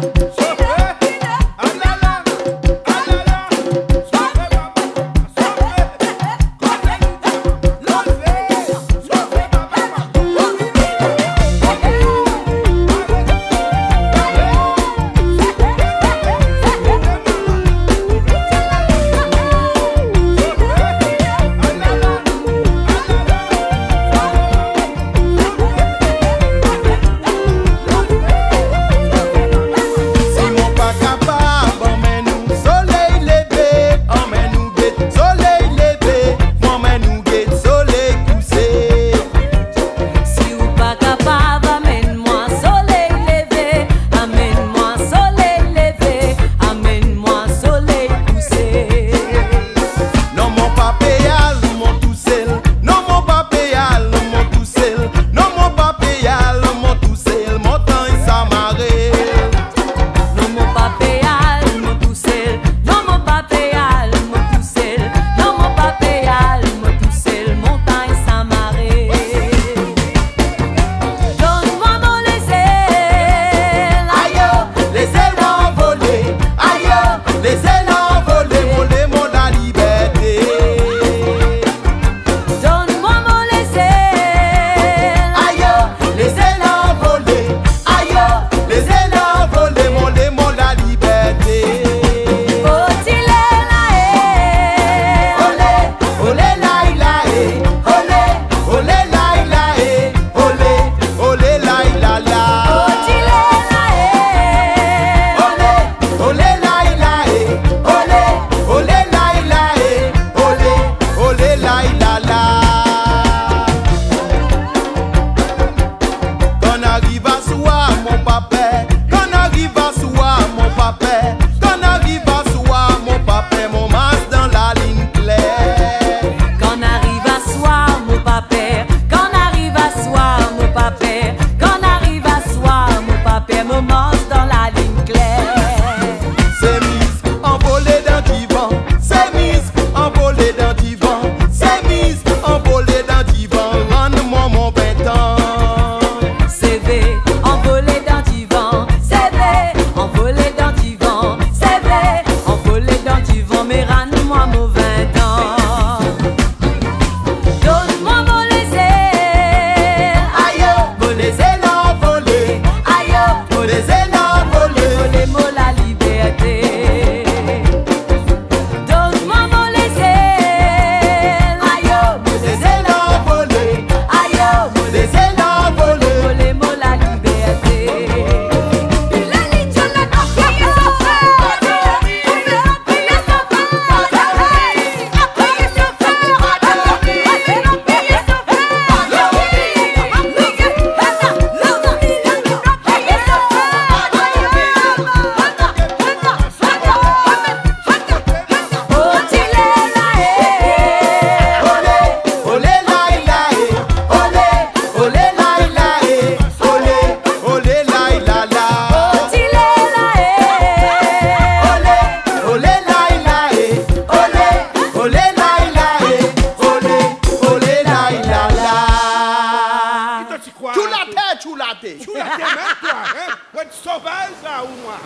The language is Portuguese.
thank you choulaté. Tu ou moi?